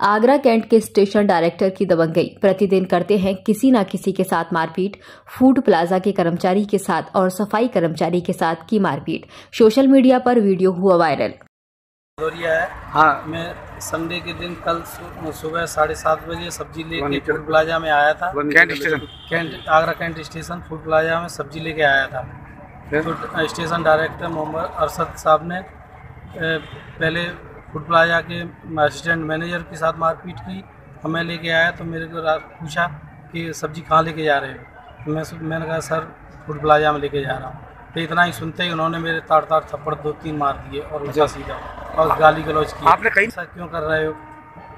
Agra cantt के station director की दबंगई प्रतिदिन करते हैं किसी न किसी के साथ मारपीट फ़ूड प्लाजा के कर्मचारी के साथ और सफ़ाई कर्मचारी के साथ की मारपीट। सोशल मीडिया पर वीडियो हुआ वायरल। है। हाँ। मैं संडे के दिन कल सुबह साढ़े सात बजे सब्ज़ी लेके फ़ूड प्लाजा में आया था। Cantt station? Cantt Agra cantt station food plaza में सब्ज़ी लेके आया था। तो स्टेशन डायरेक्टर मोहम्मद अरसद साहब ने पहले फ़ूड प्लाजा के असिस्टेंट मैनेजर के साथ मारपीट की और मैं लेके आया तो मेरे को रात पूछा कि सब्ज़ी कहाँ लेके जा रहे हो। तो मैं मैंने कहा सर फ़ूड प्लाजा में लेके जा रहा हूँ। तो इतना ही सुनते ही उन्होंने मेरे ताड़ ताड़ थप्पड़ दो तीन मार दिए और उल्टा सीधा और गाली गलौज की आपने कहीं ऐसा क्यों कर रहे हो?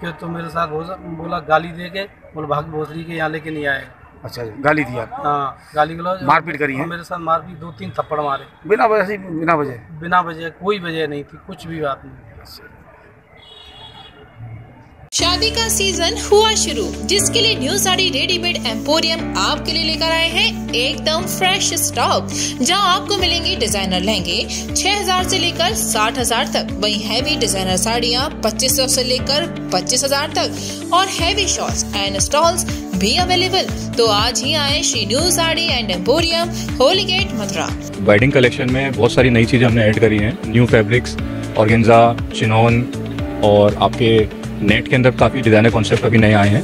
क्यों तुम मेरे साथ बोला गाली दे के बोल भाग भोसरी के यहाँ लेके नहीं आए? अच्छा जी, गाली दिया हाँ गाली गलौज मारपीट करी है? मेरे साथ मारपीट दो तीन थप्पड़ मारे। बिना वजह बिना वजह? बिना वजह कोई वजह नहीं थी कुछ भी बात नहीं। शादी का सीज़न हुआ शुरू, जिसके लिए न्यू साड़ी रेडीमेड एम्पोरियम आपके लिए लेकर आए हैं एकदम फ्रेश स्टॉक जहाँ आपको मिलेंगे डिज़ाइनर लहंगे 6000 से लेकर 60000 तक। वहीं हैवी डिज़ाइनर साड़ियाँ 2500 से लेकर 25000 तक। और हैवी शॉर्ट्स एंड स्टॉल्स भी अवेलेबल तो आज ही आए Shri new sari and emporium Holi gate Mathura. Wedding collection में बहुत सारी नई चीज़ें हमने ऐड करी हैं। न्यू फैब्रिक्स ऑर्गेन्जा चिनोन और आपके नेट के अंदर काफ़ी डिज़ाइनर कॉन्सेप्ट अभी नए आए हैं।